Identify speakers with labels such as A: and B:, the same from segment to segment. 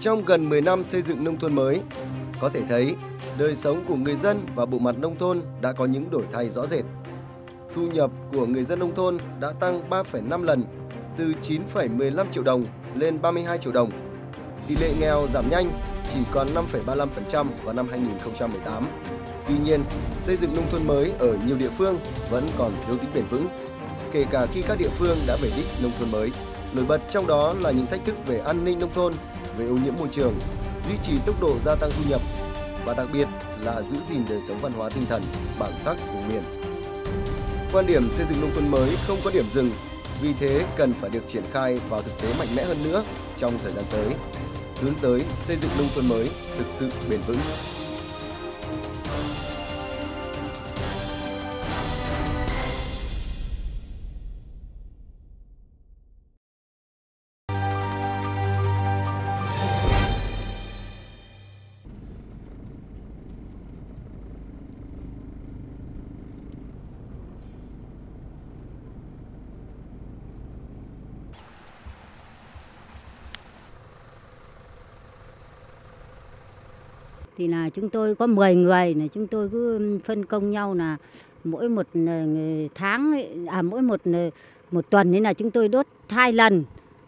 A: Trong gần 10 năm xây dựng nông thôn mới, có thể thấy đời sống của người dân và bộ mặt nông thôn đã có những đổi thay rõ rệt. Thu nhập của người dân nông thôn đã tăng 3,5 lần, từ 9,15 triệu đồng lên 32 triệu đồng. Tỷ lệ nghèo giảm nhanh, chỉ còn 5,35% vào năm 2018. Tuy nhiên, xây dựng nông thôn mới ở nhiều địa phương vẫn còn thiếu tính bền vững, kể cả khi các địa phương đã về đích nông thôn mới. Nổi bật trong đó là những thách thức về an ninh nông thôn, về ô nhiễm môi trường, duy trì tốc độ gia tăng thu nhập và đặc biệt là giữ gìn đời sống văn hóa tinh thần, bản sắc vùng miền. Quan điểm xây dựng nông thôn mới không có điểm dừng, vì thế cần phải được triển khai vào thực tế mạnh mẽ hơn nữa trong thời gian tới, hướng tới xây dựng nông thôn mới thực sự bền vững.
B: Thì là chúng tôi có 10 người là chúng tôi cứ phân công nhau là mỗi một ờ, tháng ấy, à mỗi một ờ, một tuần đấy là chúng tôi đốt hai lần.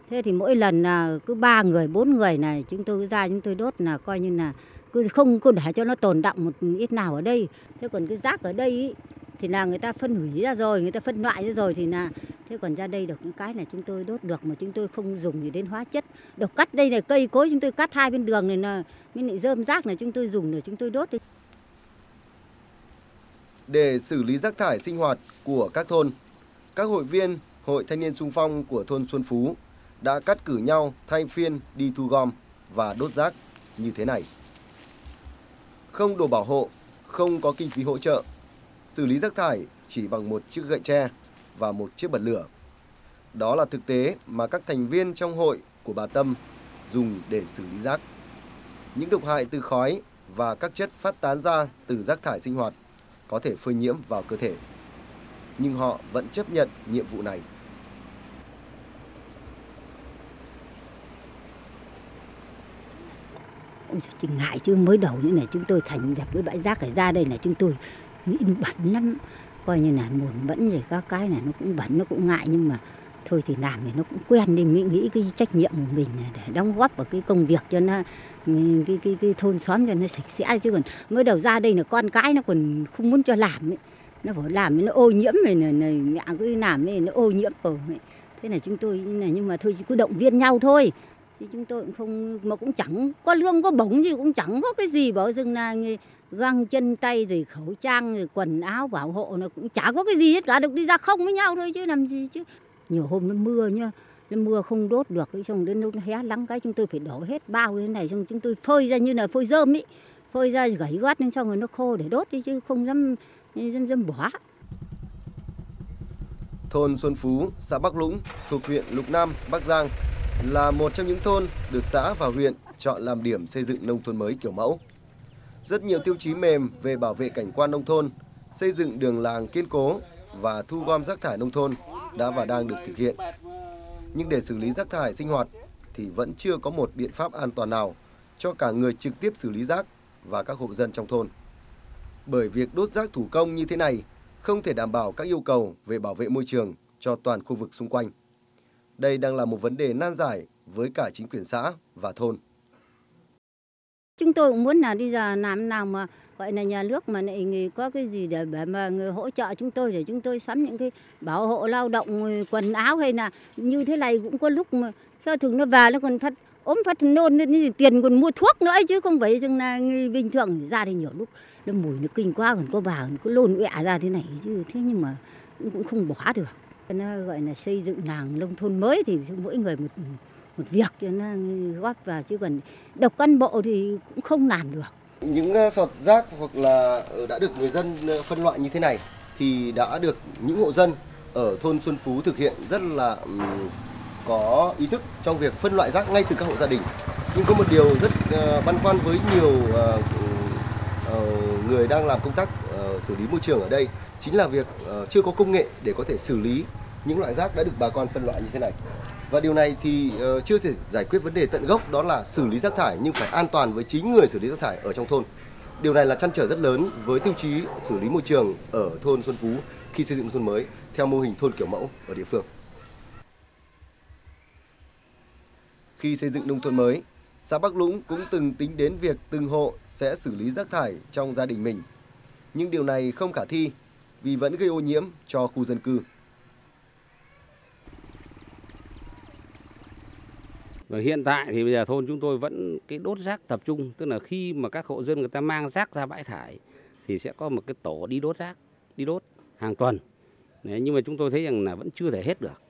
B: Thế thì mỗi lần là cứ ba người bốn người này chúng tôi cứ ra chúng tôi đốt là coi như là cứ không cứ để cho nó tồn động một ít nào ở đây. Thế còn cái rác ở đây ý, thì là người ta phân hủy ra rồi người ta phân loại ra rồi thì là thế còn ra đây được những cái này chúng tôi đốt được mà chúng tôi không dùng gì đến hóa chất được cắt đây là cây cối chúng tôi cắt hai bên đường này là mới lại rơm rác này chúng tôi dùng để chúng tôi đốt đi.
A: Để xử lý rác thải sinh hoạt của các thôn, các hội viên Hội Thanh niên Sung phong của thôn Xuân Phú đã cắt cử nhau thay phiên đi thu gom và đốt rác như thế này. Không đồ bảo hộ, không có kinh phí hỗ trợ, xử lý rác thải chỉ bằng một chiếc gậy tre và một chiếc bật lửa. Đó là thực tế mà các thành viên trong hội của bà Tâm dùng để xử lý rác. Những độc hại từ khói và các chất phát tán ra từ rác thải sinh hoạt có thể phơi nhiễm vào cơ thể. Nhưng họ vẫn chấp nhận nhiệm vụ này.
B: Ôi ngại chứ, mới đầu như này chúng tôi thành lập cái bãi rác này ra đây là chúng tôi nghĩ bẩn lắm coi như là buồn bẩn rồi các cái này nó cũng bẩn nó cũng ngại. Nhưng mà thôi thì làm thì nó cũng quen đi mình nghĩ cái trách nhiệm của mình là để đóng góp vào cái công việc cho nó cái cái cái, cái thôn xóm cho nó sạch sẽ. Chứ còn mới đầu ra đây là con cái nó còn không muốn cho làm ấy. nó phải làm nó ô nhiễm này này, này mẹ cứ làm ấy nó ô nhiễm. Rồi thế là chúng tôi này nhưng mà thôi cứ động viên nhau thôi chứ chúng tôi cũng không mà cũng chẳng có lương có bổng gì cũng chẳng có cái gì bảo rừng là găng chân tay rồi khẩu trang rồi quần áo bảo hộ nó cũng chả có cái gì hết cả được đi ra không với nhau thôi chứ làm gì chứ. Nhiều hôm nó mưa nhá nó mưa không đốt được cái xong đến lúc nó hé lắng cái chúng tôi phải đổ hết bao cái này xong chúng tôi phơi ra như là phơi rơm ý phơi ra gãy gót lên xong rồi nó khô để đốt đi chứ không dám dám, dám bỏ.
A: Thôn Xuân Phú, xã Bắc Lũng thuộc huyện Lục Nam, Bắc Giang là một trong những thôn được xã và huyện chọn làm điểm xây dựng nông thôn mới kiểu mẫu. Rất nhiều tiêu chí mềm về bảo vệ cảnh quan nông thôn, xây dựng đường làng kiên cố và thu gom rác thải nông thôn đã và đang được thực hiện. Nhưng để xử lý rác thải sinh hoạt thì vẫn chưa có một biện pháp an toàn nào cho cả người trực tiếp xử lý rác và các hộ dân trong thôn. Bởi việc đốt rác thủ công như thế này không thể đảm bảo các yêu cầu về bảo vệ môi trường cho toàn khu vực xung quanh. Đây đang là một vấn đề nan giải với cả chính quyền xã và thôn.
B: Chúng tôi cũng muốn là đi giờ làm nào mà, gọi là, nhà nước mà lại có cái gì để mà người hỗ trợ chúng tôi để chúng tôi sắm những cái bảo hộ lao động quần áo hay là như thế này cũng có lúc mà theo thường nó về nó còn phát, ốm phát nôn nên tiền còn mua thuốc nữa chứ không phải rằng là người bình thường ra thì nhiều lúc nó mùi nó kinh quá còn có bà còn có lồn ẹ ra thế này chứ, thế nhưng mà cũng không bỏ được nó gọi là xây dựng làng nông thôn mới thì mỗi người một một việc, cho nó góp vào, chứ còn độc cán bộ thì cũng không làm được
A: những ờ, sọt rác hoặc là ờ, đã được người dân ờ, phân loại như thế này thì đã được những hộ dân ở thôn Xuân Phú thực hiện rất là có ý thức trong việc phân loại rác ngay từ các hộ gia đình. Nhưng có một điều rất băn khoăn với nhiều người đang làm công tác Ờ, xử lý môi trường ở đây chính là việc ờ, chưa có công nghệ để có thể xử lý những loại rác đã được bà con phân loại như thế này. Và điều này thì uh, chưa thể giải quyết vấn đề tận gốc đó là xử lý rác thải nhưng phải an toàn với chính người xử lý rác thải ở trong thôn. Điều này là chăn trở rất lớn với tiêu chí xử lý môi trường ở thôn Xuân Phú khi xây dựng thôn mới theo mô hình thôn kiểu mẫu ở địa phương. Khi xây dựng nông thôn mới, xã Bắc Lũng cũng từng tính đến việc từng hộ sẽ xử lý rác thải trong gia đình mình. Nhưng điều này không khả thi vì vẫn gây ô nhiễm cho khu dân cư.
C: Và hiện tại thì bây giờ thôn chúng tôi vẫn cái đốt rác tập trung, tức là khi mà các hộ dân người ta mang rác ra bãi thải thì sẽ có một cái tổ đi đốt rác, đi đốt hàng tuần. Đấy, nhưng mà chúng tôi thấy rằng là vẫn chưa thể hết được,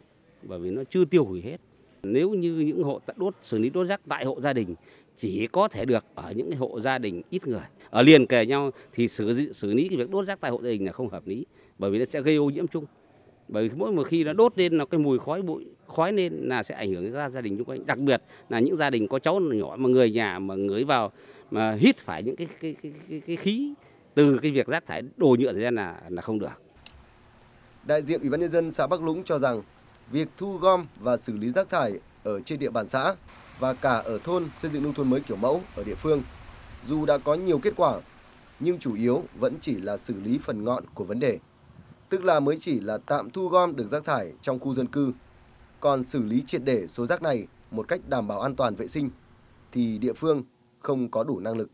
C: bởi vì nó chưa tiêu hủy hết. Nếu như những hộ đốt xử lý đốt rác tại hộ gia đình chỉ có thể được ở những cái hộ gia đình ít người. Ở liền kề nhau thì xử xử lý cái việc đốt rác tại hộ gia đình là không hợp lý bởi vì nó sẽ gây ô nhiễm chung. Bởi vì mỗi một khi nó đốt lên nó cái mùi khói bụi khói lên là sẽ ảnh hưởng đến gia đình xung quanh. Đặc biệt là những gia đình có cháu nhỏ mà người nhà mà ngửi vào mà hít phải những cái cái cái, cái, cái khí từ cái việc rác thải đồ nhựa ra là là không được.
A: Đại diện Ủy ban nhân dân xã Bắc Lũng cho rằng việc thu gom và xử lý rác thải ở trên địa bàn xã và cả ở thôn xây dựng nông thôn mới kiểu mẫu ở địa phương dù đã có nhiều kết quả nhưng chủ yếu vẫn chỉ là xử lý phần ngọn của vấn đề tức là mới chỉ là tạm thu gom được rác thải trong khu dân cư. Còn xử lý triệt để số rác này một cách đảm bảo an toàn vệ sinh thì địa phương không có đủ năng lực.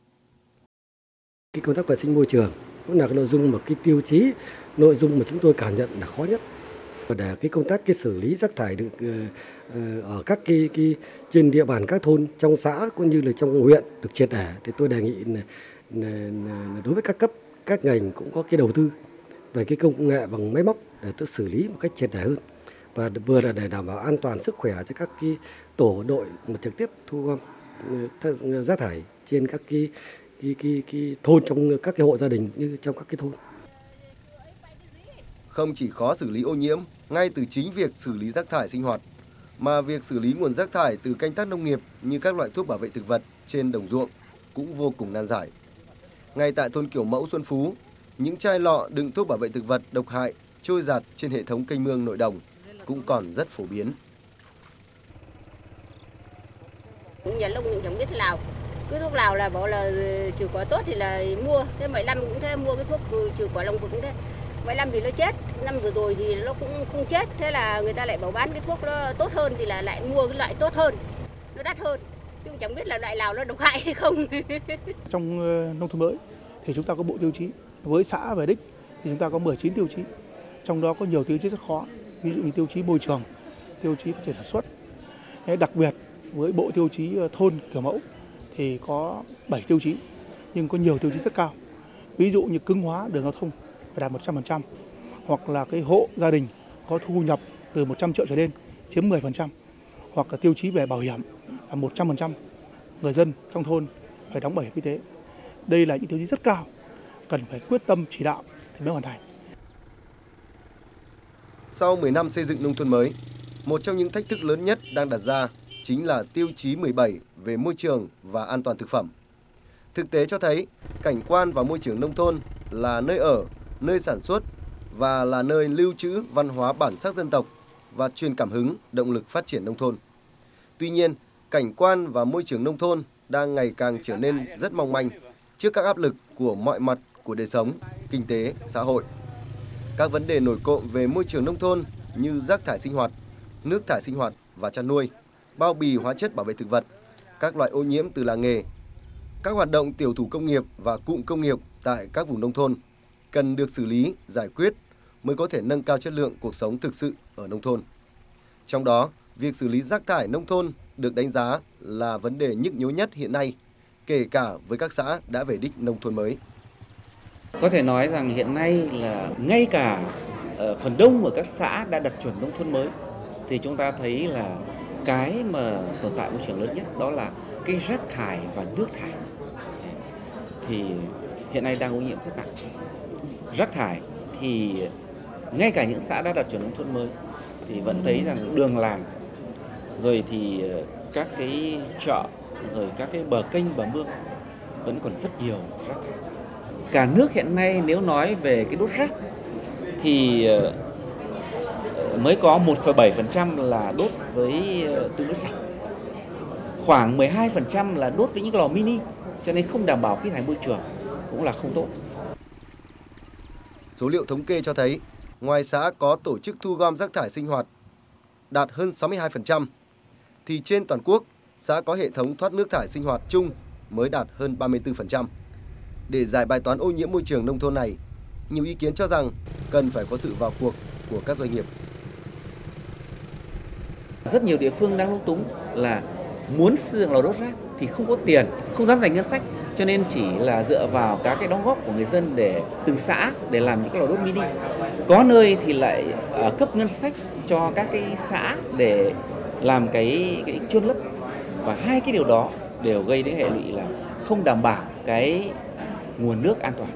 D: Cái công tác vệ sinh môi trường cũng là cái nội dung mà cái tiêu chí, nội dung mà chúng tôi cảm nhận là khó nhất. Và để cái công tác cái xử lý rác thải được ờ, ờ, ở các cái, cái trên địa bàn các thôn trong xã cũng như là trong huyện được triệt để thì tôi đề nghị là, là, là đối với các cấp các ngành cũng có cái đầu tư về cái công nghệ bằng máy móc để tôi xử lý một cách triệt để hơn và vừa là để đảm bảo an toàn sức khỏe cho các cái tổ đội mà trực tiếp thu gom ờ, rác thải trên các cái cái, cái, cái thôn trong các cái hộ gia đình như trong các cái thôn.
A: Không chỉ khó xử lý ô nhiễm ngay từ chính việc xử lý rác thải sinh hoạt, mà việc xử lý nguồn rác thải từ canh tác nông nghiệp như các loại thuốc bảo vệ thực vật trên đồng ruộng cũng vô cùng nan giải. Ngay tại thôn Kiểu Mẫu Xuân Phú, những chai lọ đựng thuốc bảo vệ thực vật độc hại trôi giạt trên hệ thống kênh mương nội đồng cũng còn rất phổ biến.
E: Nhà lúc mình chẳng biết thế nào, cứ thuốc nào là bảo là trừ quả tốt thì là mua, thế mấy năm cũng thế mua cái thuốc trừ quả lông cũng thế vài năm thì nó chết, năm vừa rồi thì nó cũng không chết, thế là người ta lại bảo bán cái thuốc nó tốt hơn thì là lại mua cái loại tốt hơn, nó đắt hơn. Nhưng chẳng biết là loại nào nó độc hại hay không.
F: Trong ờ, nông thôn mới thì chúng ta có bộ tiêu chí với xã về đích thì chúng ta có 19 tiêu chí, trong đó có nhiều tiêu chí rất khó, ví dụ như tiêu chí môi trường, tiêu chí phát triển sản xuất. Đặc biệt với bộ tiêu chí ờ, thôn kiểu mẫu thì có 7 tiêu chí, nhưng có nhiều tiêu chí rất cao. Ví dụ như cứng hóa đường giao thông phải đạt 100%, hoặc là cái hộ gia đình có thu nhập từ 100 triệu trở lên chiếm 10%, hoặc là tiêu chí về bảo hiểm là 100% người dân trong thôn phải đóng bảo hiểm y tế. Đây là những tiêu chí rất cao cần phải quyết tâm chỉ đạo thì mới hoàn thành.
A: Sau 10 năm xây dựng nông thôn mới, một trong những thách thức lớn nhất đang đặt ra chính là tiêu chí 17 về môi trường và an toàn thực phẩm. Thực tế cho thấy, cảnh quan và môi trường nông thôn là nơi ở, nơi sản xuất và là nơi lưu trữ văn hóa bản sắc dân tộc và truyền cảm hứng động lực phát triển nông thôn. Tuy nhiên, cảnh quan và môi trường nông thôn đang ngày càng trở nên rất mong manh trước các áp lực của mọi mặt của đời sống, kinh tế, xã hội. Các vấn đề nổi cộng về môi trường nông thôn như rác thải sinh hoạt, nước thải sinh hoạt và chăn nuôi, bao bì hóa chất bảo vệ thực vật, các loại ô nhiễm từ làng nghề, các hoạt động tiểu thủ công nghiệp và cụm công nghiệp tại các vùng nông thôn cần được xử lý, giải quyết mới có thể nâng cao chất lượng cuộc sống thực sự ở nông thôn. Trong đó, việc xử lý rác thải nông thôn được đánh giá là vấn đề nhức nhối nhất hiện nay, kể cả với các xã đã về đích nông thôn mới.
G: Có thể nói rằng hiện nay là ngay cả ờ, phần đông của các xã đã đặt chuẩn nông thôn mới thì chúng ta thấy là cái mà tồn tại môi trường lớn nhất đó là cái rác thải và nước thải thì hiện nay đang ô nhiễm rất nặng. Rác thải thì ngay cả những xã đã đạt chuẩn nông thôn mới thì vẫn thấy rằng đường làng rồi thì ờ, các cái chợ rồi các cái bờ kênh bờ mương vẫn còn rất nhiều rác thải cả nước hiện nay nếu nói về cái đốt rác thì ờ, mới có 1,7% là đốt với ờ, tương đối sạch. Khoảng 12% là đốt với những lò mini cho nên không đảm bảo khí thải môi trường cũng là không tốt.
A: Số liệu thống kê cho thấy, ngoài xã có tổ chức thu gom rác thải sinh hoạt đạt hơn 62%, thì trên toàn quốc, xã có hệ thống thoát nước thải sinh hoạt chung mới đạt hơn 34%. Để giải bài toán ô nhiễm môi trường nông thôn này, nhiều ý kiến cho rằng cần phải có sự vào cuộc của các doanh nghiệp.
G: Rất nhiều địa phương đang lung túng là muốn xây dựng lò đốt rác thì không có tiền, không dám dành ngân sách cho nên chỉ là dựa vào các cái đóng góp của người dân để từng xã để làm những cái lò đốt mini. Có nơi thì lại uh, cấp ngân sách cho các cái xã để làm cái cái chôn lấp. Và hai cái điều đó đều gây đến hệ lụy là không đảm bảo cái nguồn nước an toàn.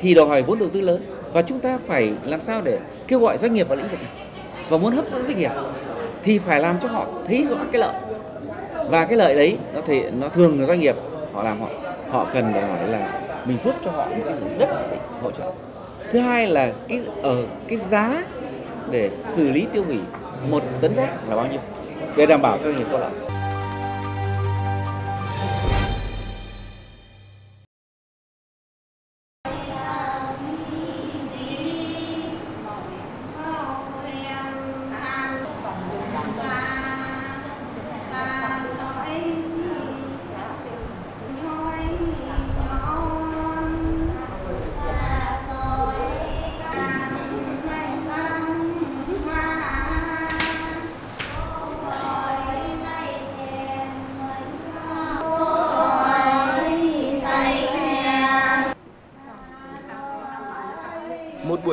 G: Thì đòi hỏi vốn đầu tư lớn. Và chúng ta phải làm sao để kêu gọi doanh nghiệp vào lĩnh vực này. Và muốn hấp dẫn doanh nghiệp thì phải làm cho họ thấy rõ cái lợi. Và cái lợi đấy nó thể nó thường doanh nghiệp họ làm, họ họ cần đòi hỏi là mình giúp cho họ một cái đất để hỗ trợ. Thứ hai là cái ở cái giá để xử lý tiêu hủy một tấn rác là bao nhiêu? Để đảm bảo doanh nghiệp có lợi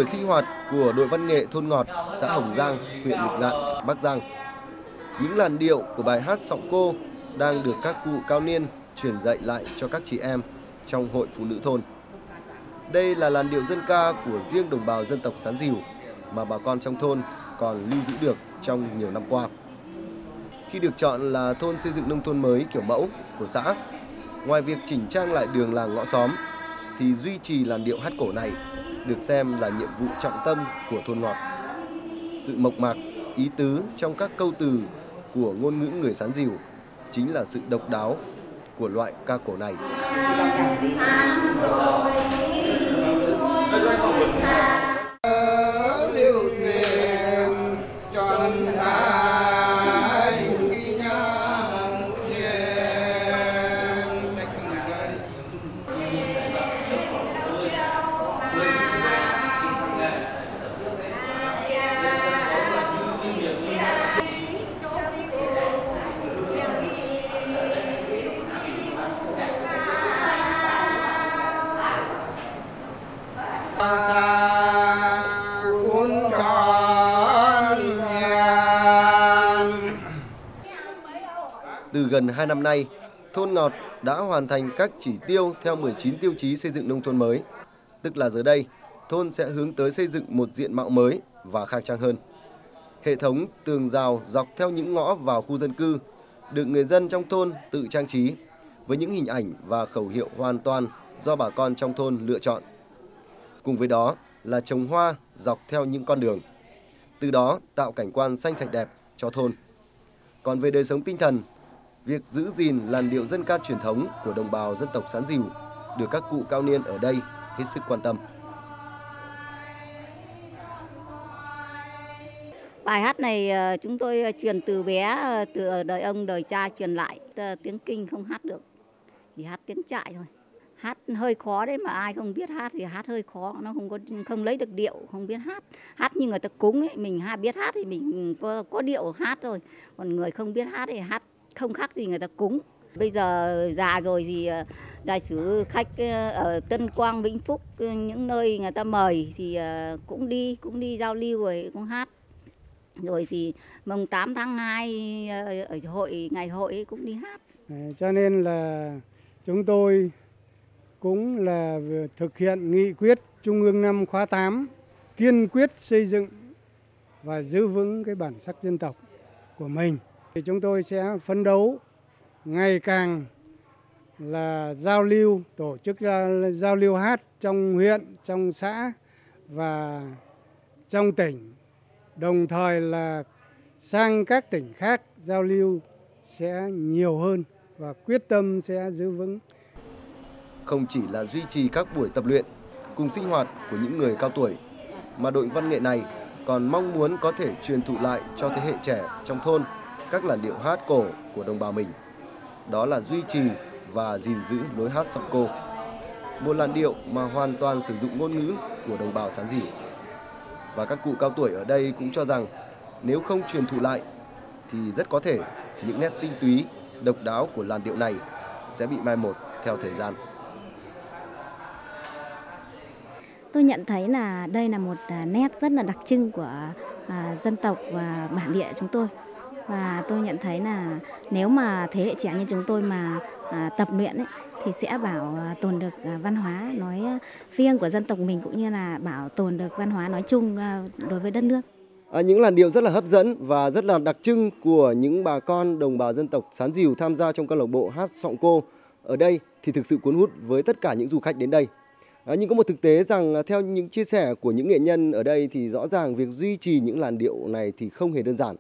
A: buổi sinh hoạt của đội văn nghệ thôn Ngọt, xã Hồng Giang, huyện Lục Ngạn, Bắc Giang. Những làn điệu của bài hát Sọng Cô đang được các cụ cao niên truyền dạy lại cho các chị em trong hội phụ nữ thôn. Đây là làn điệu dân ca của riêng đồng bào dân tộc Sán Dìu mà bà con trong thôn còn lưu giữ được trong nhiều năm qua. Khi được chọn là thôn xây dựng nông thôn mới kiểu mẫu của xã, ngoài việc chỉnh trang lại đường làng ngõ xóm, thì duy trì làn điệu hát cổ này được xem là nhiệm vụ trọng tâm của thôn ngọt. Sự mộc mạc, ý tứ trong các câu từ của ngôn ngữ người Sán Dìu chính là sự độc đáo của loại ca cổ này. Gần 2 năm nay, thôn Ngọt đã hoàn thành các chỉ tiêu theo 19 tiêu chí xây dựng nông thôn mới. Tức là giờ đây, thôn sẽ hướng tới xây dựng một diện mạo mới và khang trang hơn. Hệ thống tường rào dọc theo những ngõ vào khu dân cư được người dân trong thôn tự trang trí với những hình ảnh và khẩu hiệu hoàn toàn do bà con trong thôn lựa chọn. Cùng với đó là trồng hoa dọc theo những con đường. Từ đó tạo cảnh quan xanh sạch đẹp cho thôn. Còn về đời sống tinh thần, việc giữ gìn làn điệu dân ca truyền thống của đồng bào dân tộc Sán Dìu được các cụ cao niên ở đây hết sức quan tâm.
H: Bài hát này ờ, chúng tôi ờ, truyền từ bé, ờ, từ đời ông, đời cha truyền lại. Tiếng kinh không hát được, chỉ hát tiếng trại thôi. Hát hơi khó đấy mà ai không biết hát thì hát hơi khó, nó không có không lấy được điệu, không biết hát. Hát như người ta cúng ấy, mình biết hát thì mình có, có điệu hát rồi. Còn người không biết hát thì hát không khác gì người ta cúng. Bây giờ già rồi thì ờ, giải sử khách ờ, ở Tân Quang, Vĩnh Phúc, ờ, những nơi người ta mời thì cũng đi, cũng đi giao lưu rồi cũng hát. Rồi thì mùng 8 tháng 2 ở hội ngày hội cũng đi hát.
I: Cho nên là chúng tôi cũng là thực hiện nghị quyết Trung ương năm khóa 8 kiên quyết xây dựng và giữ vững cái bản sắc dân tộc của mình. Thì chúng tôi sẽ phấn đấu ngày càng là giao lưu, tổ chức ra giao lưu hát trong huyện, trong xã và trong tỉnh đồng thời là sang các tỉnh khác giao lưu sẽ nhiều hơn và quyết tâm sẽ giữ vững.
A: Không chỉ là duy trì các buổi tập luyện cùng sinh hoạt của những người cao tuổi, mà đội văn nghệ này còn mong muốn có thể truyền thụ lại cho thế hệ trẻ trong thôn các làn điệu hát cổ của đồng bào mình. Đó là duy trì và gìn giữ lối hát sọng cô. Một làn điệu mà hoàn toàn sử dụng ngôn ngữ của đồng bào sán dìu. Và các cụ cao tuổi ở đây cũng cho rằng nếu không truyền thụ lại thì rất có thể những nét tinh túy, độc đáo của làn điệu này sẽ bị mai một theo thời gian.
J: Tôi nhận thấy là đây là một à, nét rất là đặc trưng của à, dân tộc và bản địa chúng tôi. Và tôi nhận thấy là nếu mà thế hệ trẻ như chúng tôi mà à, tập luyện ấy, thì sẽ bảo à, tồn được à, văn hóa nói à, riêng của dân tộc mình cũng như là bảo tồn được văn hóa nói chung đối với đất nước.
A: À, những làn điệu rất là hấp dẫn và rất là đặc trưng của những bà con đồng bào dân tộc Sán Dìu tham gia trong câu lạc bộ hát sọng cô ở đây thì thực sự cuốn hút với tất cả những du khách đến đây. À, nhưng có một thực tế rằng theo những chia sẻ của những nghệ nhân ở đây thì rõ ràng việc duy trì những làn điệu này thì không hề đơn giản.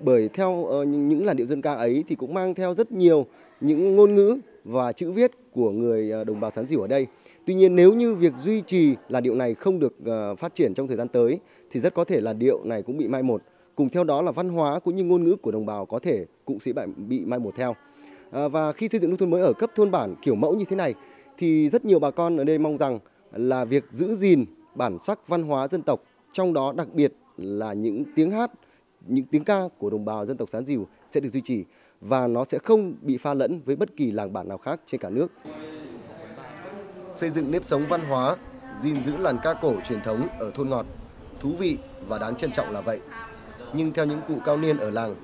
A: Bởi theo ờ, những làn điệu dân ca ấy thì cũng mang theo rất nhiều những ngôn ngữ và chữ viết của người ờ, đồng bào Sán Dìu ở đây. Tuy nhiên nếu như việc duy trì làn điệu này không được ờ, phát triển trong thời gian tới thì rất có thể làn điệu này cũng bị mai một. Cùng theo đó là văn hóa cũng như ngôn ngữ của đồng bào có thể cũng sẽ bị mai một theo. Và khi xây dựng nông thôn mới ở cấp thôn bản kiểu mẫu như thế này thì rất nhiều bà con ở đây mong rằng là việc giữ gìn bản sắc văn hóa dân tộc, trong đó đặc biệt là những tiếng hát, những tiếng ca của đồng bào dân tộc Sán Dìu sẽ được duy trì và nó sẽ không bị pha lẫn với bất kỳ làng bản nào khác trên cả nước. Xây dựng nếp sống văn hóa, gìn giữ làn ca cổ truyền thống ở thôn ngọt, thú vị và đáng trân trọng là vậy. Nhưng theo những cụ cao niên ở làng,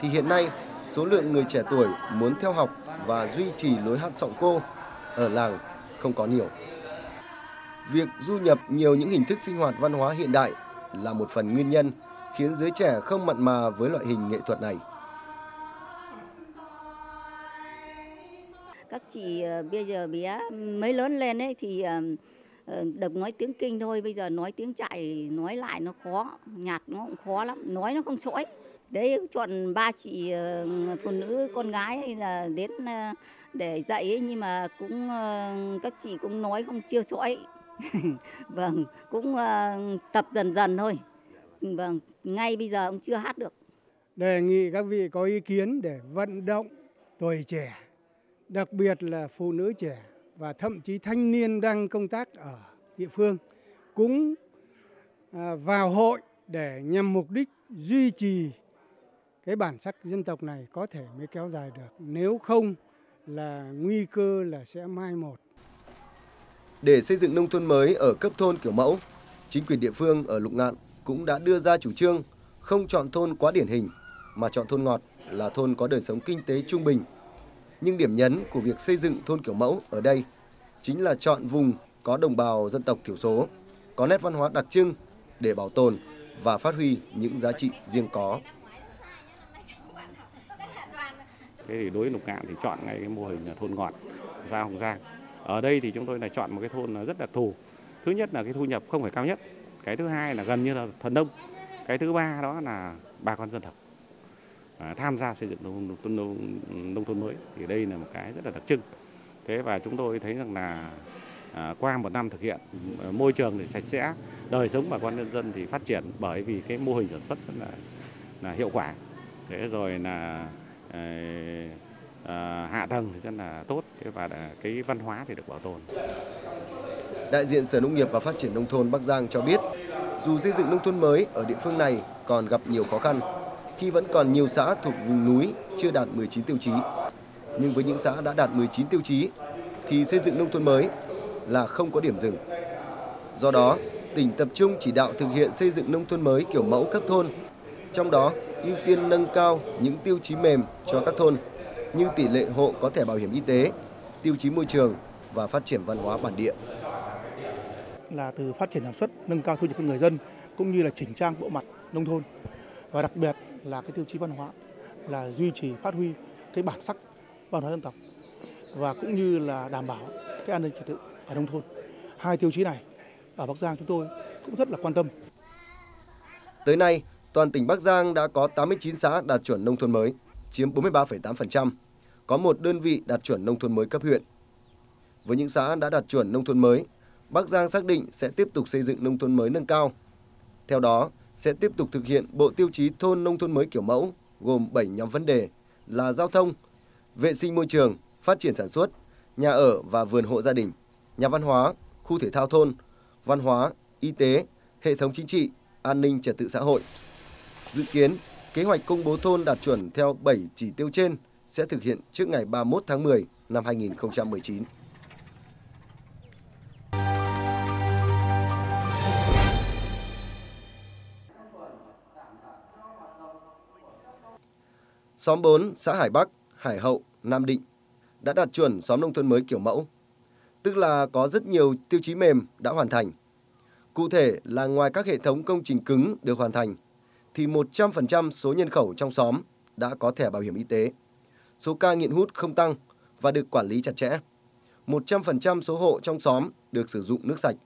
A: thì hiện nay số lượng người trẻ tuổi muốn theo học và duy trì lối hát giọng cô ở làng không có nhiều. Việc du nhập nhiều những hình thức sinh hoạt văn hóa hiện đại là một phần nguyên nhân khiến giới trẻ không mặn mà với loại hình nghệ thuật này.
B: Các chị ờ, bây giờ bé mới lớn lên ấy thì ờ, ờ, được nói tiếng kinh thôi, bây giờ nói tiếng chạy nói lại nó khó, nhạt nó cũng khó lắm, nói nó không sỗi. Đấy chọn ba chị phụ nữ con gái hay là đến để dạy ấy, nhưng mà cũng các chị cũng nói không chưa sỗi vâng, cũng tập dần dần thôi. Vâng, ngay bây giờ cũng chưa hát được.
I: Đề nghị các vị có ý kiến để vận động tuổi trẻ, đặc biệt là phụ nữ trẻ và thậm chí thanh niên đang công tác ở địa phương cũng à, vào hội để nhằm mục đích duy trì cái bản sắc dân tộc này có thể mới kéo dài được. Nếu không là nguy cơ là sẽ mai một.
A: Để xây dựng nông thôn mới ở cấp thôn kiểu mẫu, chính quyền địa phương ở Lục Ngạn cũng đã đưa ra chủ trương không chọn thôn quá điển hình mà chọn thôn ngọt là thôn có đời sống kinh tế trung bình. Nhưng điểm nhấn của việc xây dựng thôn kiểu mẫu ở đây chính là chọn vùng có đồng bào dân tộc thiểu số, có nét văn hóa đặc trưng để bảo tồn và phát huy những giá trị riêng có.
K: Thế thì đối với Lục Ngạn thì chọn ngay cái mô hình là thôn ngọt ra Hồng Giang ở đây thì chúng tôi là chọn một cái thôn rất đặc thù. Thứ nhất là cái thu nhập không phải cao nhất. Cái thứ hai là gần như là thuần nông. Cái thứ ba đó là bà con dân tộc à, tham gia xây dựng nông, nông, nông, nông thôn mới. Thì đây là một cái rất là đặc trưng. Thế và chúng tôi thấy rằng là à, qua một năm thực hiện à, môi trường thì sạch sẽ, đời sống bà con nhân dân thì phát triển bởi vì cái mô hình sản xuất rất là, là hiệu quả. Thế rồi là à, À, hạ tầng thì rất là tốt thế và cái văn hóa thì được bảo tồn.
A: Đại diện Sở Nông nghiệp và Phát triển Nông thôn Bắc Giang cho biết, dù xây dựng nông thôn mới ở địa phương này còn gặp nhiều khó khăn, khi vẫn còn nhiều xã thuộc vùng núi chưa đạt 19 tiêu chí. Nhưng với những xã đã đạt 19 tiêu chí, thì xây dựng nông thôn mới là không có điểm dừng. Do đó, tỉnh tập trung chỉ đạo thực hiện xây dựng nông thôn mới kiểu mẫu cấp thôn, trong đó ưu tiên nâng cao những tiêu chí mềm cho các thôn như tỷ lệ hộ có thẻ bảo hiểm y tế, tiêu chí môi trường và phát triển văn hóa bản địa.
F: Là từ phát triển sản xuất, nâng cao thu nhập của người dân cũng như là chỉnh trang bộ mặt nông thôn và đặc biệt là cái tiêu chí văn hóa là duy trì phát huy cái bản sắc văn hóa dân tộc và cũng như là đảm bảo cái an ninh trật tự ở nông thôn. Hai tiêu chí này ở Bắc Giang chúng tôi cũng rất là quan tâm.
A: Tới nay, toàn tỉnh Bắc Giang đã có 89 xã đạt chuẩn nông thôn mới, chiếm 43,8%. Có một đơn vị đạt chuẩn nông thôn mới cấp huyện. Với những xã đã đạt chuẩn nông thôn mới, Bắc Giang xác định sẽ tiếp tục xây dựng nông thôn mới nâng cao. Theo đó, sẽ tiếp tục thực hiện bộ tiêu chí thôn nông thôn mới kiểu mẫu gồm 7 nhóm vấn đề là giao thông, vệ sinh môi trường, phát triển sản xuất, nhà ở và vườn hộ gia đình, nhà văn hóa, khu thể thao thôn, văn hóa, y tế, hệ thống chính trị, an ninh trật tự xã hội. Dự kiến, kế hoạch công bố thôn đạt chuẩn theo 7 chỉ tiêu trên sẽ thực hiện trước ngày 31 tháng 10 năm 2019. Xóm 4, xã Hải Bắc, Hải Hậu, Nam Định đã đạt chuẩn xóm nông thôn mới kiểu mẫu, tức là có rất nhiều tiêu chí mềm đã hoàn thành. Cụ thể là ngoài các hệ thống công trình cứng được hoàn thành, thì 100% số nhân khẩu trong xóm đã có thẻ bảo hiểm y tế. Số ca nghiện hút không tăng và được quản lý chặt chẽ. 100% số hộ trong xóm được sử dụng nước sạch.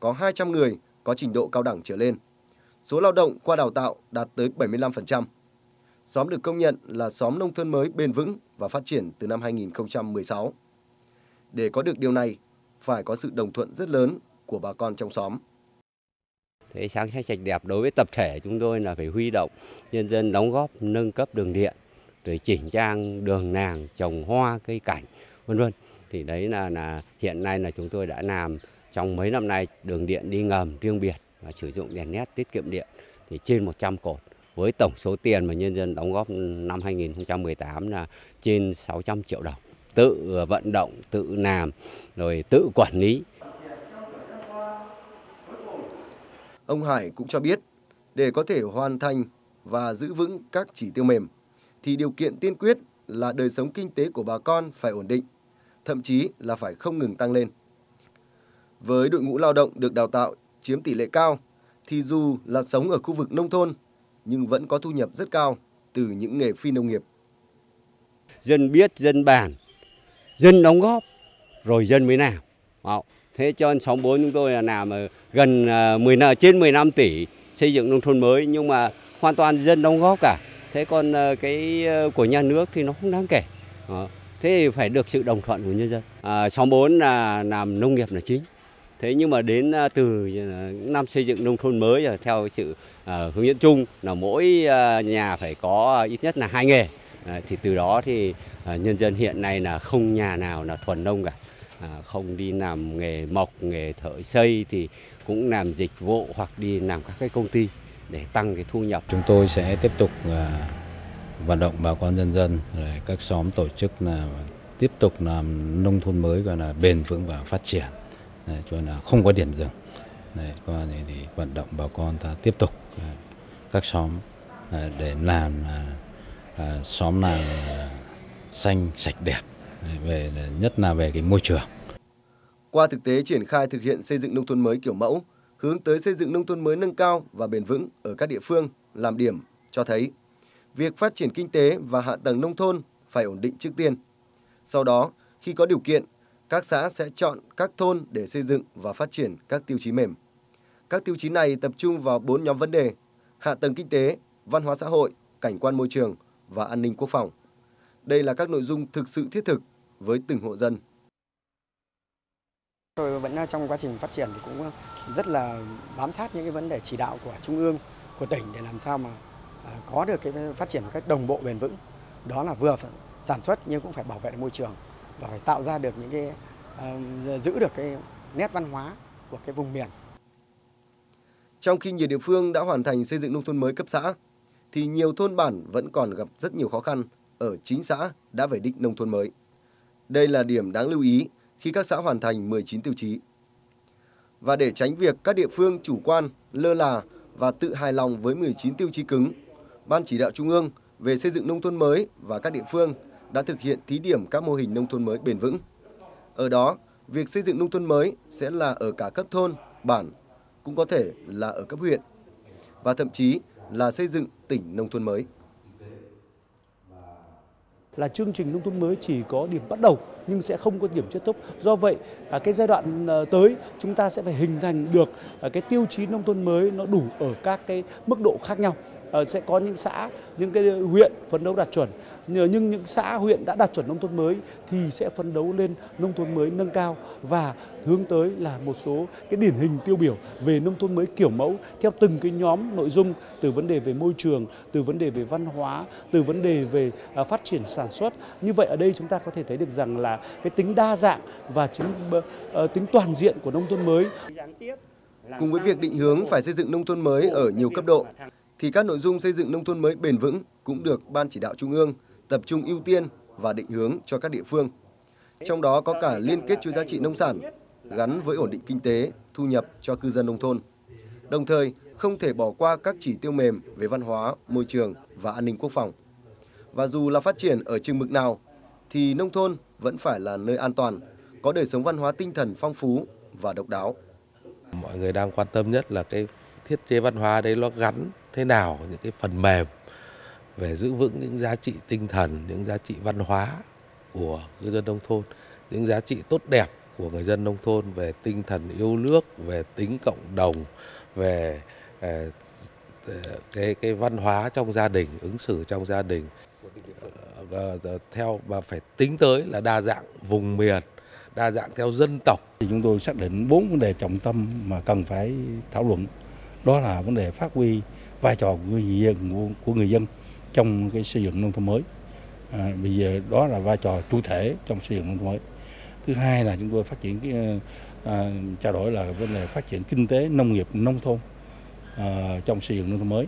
A: Có 200 người có trình độ cao đẳng trở lên. Số lao động qua đào tạo đạt tới 75%. Xóm được công nhận là xóm nông thôn mới bền vững và phát triển từ năm 2016. Để có được điều này, phải có sự đồng thuận rất lớn của bà con trong xóm.
L: Thế sáng xanh sạch đẹp đối với tập thể chúng tôi là phải huy động nhân dân đóng góp nâng cấp đường điện, rồi chỉnh trang đường nàng, trồng hoa, cây cảnh, vân vân. Thì đấy là là hiện nay là chúng tôi đã làm trong mấy năm nay đường điện đi ngầm riêng biệt và sử dụng đèn nét tiết kiệm điện thì trên 100 cột với tổng số tiền mà nhân dân đóng góp năm 2018 là trên 600 triệu đồng. Tự vận động, tự làm, rồi tự quản lý.
A: Ông Hải cũng cho biết, để có thể hoàn thành và giữ vững các chỉ tiêu mềm, thì điều kiện tiên quyết là đời sống kinh tế của bà con phải ổn định, thậm chí là phải không ngừng tăng lên. Với đội ngũ lao động được đào tạo chiếm tỷ lệ cao, thì dù là sống ở khu vực nông thôn nhưng vẫn có thu nhập rất cao từ những nghề phi nông nghiệp.
L: Dân biết, dân bàn, dân đóng góp, rồi dân mới làm. Thế cho anh xóm 4 chúng tôi là làm gần à, 10 trên 15 tỷ xây dựng nông thôn mới nhưng mà hoàn toàn dân đóng góp cả. Thế còn à, cái à, của nhà nước thì nó không đáng kể. Thế thì phải được sự đồng thuận của nhân dân. À, 64 là làm nông nghiệp là chính. Thế nhưng mà đến à, từ à, năm xây dựng nông thôn mới theo sự à, hướng dẫn chung là mỗi nhà phải có ít nhất là hai nghề. Thì từ đó thì nhân dân hiện nay là không nhà nào là thuần nông cả. Không đi làm nghề mộc, nghề thợ xây thì cũng làm dịch vụ hoặc đi làm các cái công ty để tăng cái thu nhập.
M: Chúng tôi sẽ tiếp tục vận động bà con nhân dân, các xóm tổ chức là tiếp tục làm nông thôn mới gọi là bền vững và phát triển, Đấy, cho là không có điểm dừng. Đấy, qua thì, thì vận động bà con ta tiếp tục đấy, các xóm đấy, để làm à, xóm nào xanh sạch đẹp về nhất là về cái môi trường.
A: Qua thực tế triển khai thực hiện xây dựng nông thôn mới kiểu mẫu, hướng tới xây dựng nông thôn mới nâng cao và bền vững ở các địa phương làm điểm cho thấy việc phát triển kinh tế và hạ tầng nông thôn phải ổn định trước tiên. Sau đó, khi có điều kiện, các xã sẽ chọn các thôn để xây dựng và phát triển các tiêu chí mềm. Các tiêu chí này tập trung vào 4 nhóm vấn đề: hạ tầng kinh tế, văn hóa xã hội, cảnh quan môi trường và an ninh quốc phòng. Đây là các nội dung thực sự thiết thực với từng hộ dân.
N: Tôi vẫn à, trong quá trình phát triển thì cũng rất là bám sát những cái vấn đề chỉ đạo của trung ương, của tỉnh để làm sao mà à, có được cái phát triển một cách đồng bộ bền vững. Đó là vừa phải sản xuất nhưng cũng phải bảo vệ được môi trường và phải tạo ra được những cái giữ được cái nét văn hóa của cái vùng miền.
A: Trong khi nhiều địa phương đã hoàn thành xây dựng nông thôn mới cấp xã, thì nhiều thôn bản vẫn còn gặp rất nhiều khó khăn ở chính xã đã về đích nông thôn mới. Đây là điểm đáng lưu ý khi các xã hoàn thành 19 tiêu chí. Và để tránh việc các địa phương chủ quan, lơ là và tự hài lòng với 19 tiêu chí cứng, Ban chỉ đạo Trung ương về xây dựng nông thôn mới và các địa phương đã thực hiện thí điểm các mô hình nông thôn mới bền vững. Ở đó, việc xây dựng nông thôn mới sẽ là ở cả cấp thôn, bản, cũng có thể là ở cấp huyện và thậm chí là xây dựng tỉnh nông thôn mới
F: là chương trình nông thôn mới chỉ có điểm bắt đầu nhưng sẽ không có điểm kết thúc. Do vậy, à, cái giai đoạn à, tới chúng ta sẽ phải hình thành được à, cái tiêu chí nông thôn mới nó đủ ở các cái mức độ khác nhau ờ, sẽ có những xã, những cái huyện phấn đấu đạt chuẩn nhưng những xã huyện đã đạt chuẩn nông thôn mới thì sẽ phấn đấu lên nông thôn mới nâng cao và hướng tới là một số cái điển hình tiêu biểu về nông thôn mới kiểu mẫu theo từng cái nhóm nội dung từ vấn đề về môi trường, từ vấn đề về văn hóa, từ vấn đề về à, phát triển sản xuất. Như vậy ở đây chúng ta có thể thấy được rằng là cái tính đa dạng và chính uh, tính toàn diện của nông thôn mới.
A: Cùng với việc định hướng phải xây dựng nông thôn mới ở nhiều cấp độ thì các nội dung xây dựng nông thôn mới bền vững cũng được Ban chỉ đạo Trung ương tập trung ưu tiên và định hướng cho các địa phương. Trong đó có cả liên kết chuỗi giá trị nông sản gắn với ổn định kinh tế, thu nhập cho cư dân nông thôn. Đồng thời, không thể bỏ qua các chỉ tiêu mềm về văn hóa, môi trường và an ninh quốc phòng. Và dù là phát triển ở chừng mực nào, thì nông thôn vẫn phải là nơi an toàn, có đời sống văn hóa tinh thần phong phú và độc đáo.
O: Mọi người đang quan tâm nhất là cái thiết chế văn hóa đấy nó gắn thế nào, những cái phần mềm về giữ vững những giá trị tinh thần, những giá trị văn hóa của cư dân nông thôn, những giá trị tốt đẹp của người dân nông thôn về tinh thần yêu nước, về tính cộng đồng, về ờ, ờ, cái cái văn hóa trong gia đình, ứng xử trong gia đình. Ờ, theo mà phải tính tới là đa dạng vùng miền, đa dạng theo dân tộc.
P: Thì chúng tôi xác định bốn vấn đề trọng tâm mà cần phải thảo luận. Đó là vấn đề phát huy vai trò của người dân của người dân trong cái xây dựng nông thôn mới. À, bây giờ đó là vai trò chủ thể trong xây dựng nông thôn mới. Thứ hai là chúng tôi phát triển cái à, trao đổi là vấn đề phát triển kinh tế nông nghiệp nông thôn à, trong xây dựng nông thôn mới.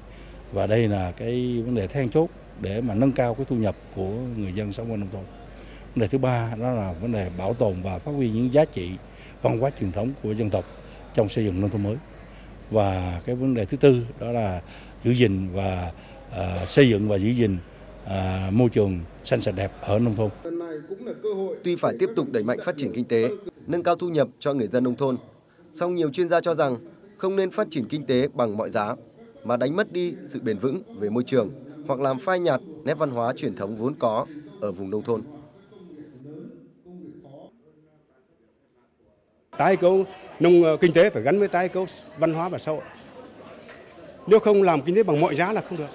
P: Và đây là cái vấn đề then chốt để mà nâng cao cái thu nhập của người dân sống ở nông thôn. Vấn đề thứ ba đó là vấn đề bảo tồn và phát huy những giá trị văn hóa truyền thống của dân tộc trong xây dựng nông thôn mới. Và cái vấn đề thứ tư đó là giữ gìn và uh, xây dựng và giữ gìn uh, môi trường xanh sạch đẹp ở nông thôn.
A: Tuy phải tiếp tục đẩy mạnh phát triển kinh tế, nâng cao thu nhập cho người dân nông thôn, song nhiều chuyên gia cho rằng không nên phát triển kinh tế bằng mọi giá, mà đánh mất đi sự bền vững về môi trường hoặc làm phai nhạt nét văn hóa truyền thống vốn có ở vùng nông thôn.
Q: Tái cấu nông ờ, kinh tế phải gắn với tái cấu văn hóa và xã hội. Nếu không làm kinh tế bằng mọi giá là không được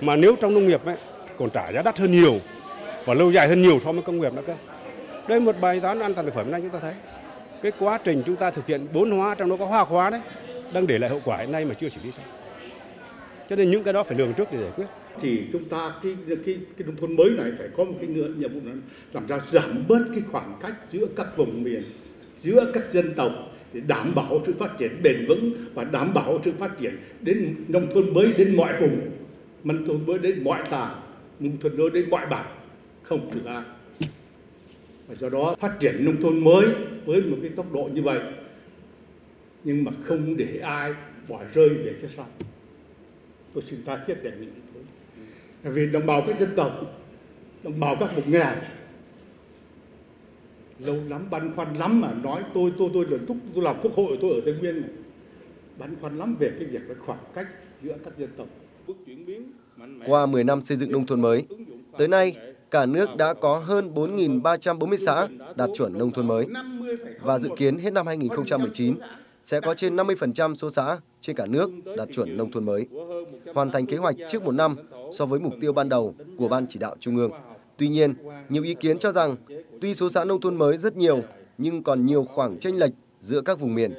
Q: mà nếu trong nông nghiệp ấy, còn trả giá đắt hơn nhiều và lâu dài hơn nhiều so với công nghiệp nữa cơ. Đây một bài toán an toàn thực phẩm nay chúng ta thấy cái quá trình chúng ta thực hiện bốn hóa trong đó có hoa hóa đấy đang để lại hậu quả hiện nay mà chưa xử lý xong. Cho nên những cái đó phải lường trước để giải quyết.
R: Thì chúng ta cái cái cái nông thôn mới này phải có một cái nhiệm vụ là làm sao giảm bớt cái khoảng cách giữa các vùng miền, giữa các dân tộc để đảm bảo sự phát triển bền vững và đảm bảo sự phát triển đến nông thôn mới đến mọi vùng mà nó mới đến mọi làng nông thôn mới đến mọi bản không trừ ai. Và do đó phát triển nông thôn mới với một cái tốc độ như vậy, nhưng mà không để ai bỏ rơi về phía sau. Tôi xin ta thiết đề nghị như thế. Tại vì đồng bào các dân tộc, đồng bào các vùng nghèo, lâu lắm, băn khoăn lắm mà nói tôi tôi tôi lần thúc, tôi làm quốc hội, tôi ở tây nguyên này băn khoăn lắm về cái việc cái khoảng cách giữa các dân tộc
A: qua 10 năm xây dựng nông thôn mới, tới nay cả nước đã có hơn 4.340 xã đạt chuẩn nông thôn mới và dự kiến hết năm 2019 sẽ có trên 50% số xã trên cả nước đạt chuẩn nông thôn mới, hoàn thành kế hoạch trước một năm so với mục tiêu ban đầu của Ban chỉ đạo Trung ương. Tuy nhiên, nhiều ý kiến cho rằng tuy số xã nông thôn mới rất nhiều nhưng còn nhiều khoảng chênh lệch giữa các vùng miền.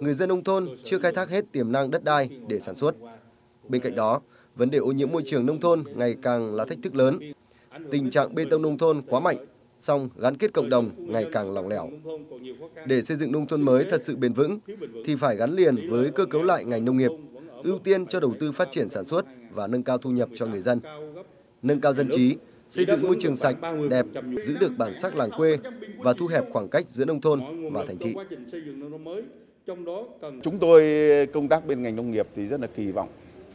A: Người dân nông thôn chưa khai thác hết tiềm năng đất đai để sản xuất. Bên cạnh đó, vấn đề ô nhiễm môi trường nông thôn ngày càng là thách thức lớn. Tình trạng bê tông nông thôn quá mạnh, song gắn kết cộng đồng ngày càng lỏng lẻo. Để xây dựng nông thôn mới thật sự bền vững thì phải gắn liền với cơ cấu lại ngành nông nghiệp, ưu tiên cho đầu tư phát triển sản xuất và nâng cao thu nhập cho người dân. Nâng cao dân trí, xây dựng môi trường sạch, đẹp, giữ được bản sắc làng quê và thu hẹp khoảng cách giữa nông thôn và thành thị.
S: Chúng tôi công tác bên ngành nông nghiệp thì rất là kỳ vọng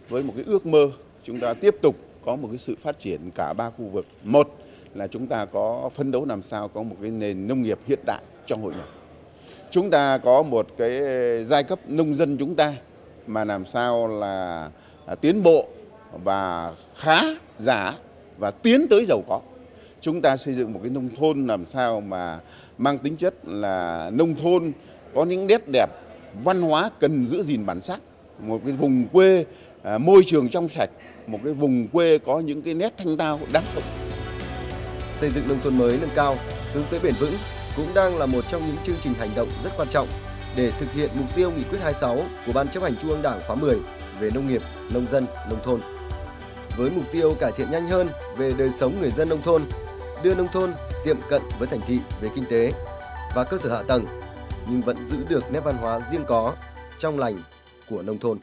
S: với một cái ước mơ, chúng ta tiếp tục có một cái sự phát triển cả ba khu vực. Một là chúng ta có phấn đấu làm sao có một cái nền nông nghiệp hiện đại trong hội nhập. Chúng ta có một cái giai cấp nông dân chúng ta mà làm sao là à, tiến bộ và khá giả và tiến tới giàu có. Chúng ta xây dựng một cái nông thôn làm sao mà mang tính chất là nông thôn có những nét đẹp văn hóa cần giữ gìn bản sắc một cái vùng quê à, môi trường trong sạch, một cái vùng quê có những cái nét thanh tao đáng sống.
A: Xây dựng nông thôn mới nâng cao, hướng tới bền vững cũng đang là một trong những chương trình hành động rất quan trọng để thực hiện mục tiêu nghị quyết 26 của Ban chấp hành Trung ương Đảng khóa 10 về nông nghiệp, nông dân, nông thôn. Với mục tiêu cải thiện nhanh hơn về đời sống người dân nông thôn, đưa nông thôn tiệm cận với thành thị về kinh tế và cơ sở hạ tầng, nhưng vẫn giữ được nét văn hóa riêng có, trong lành của nông thôn.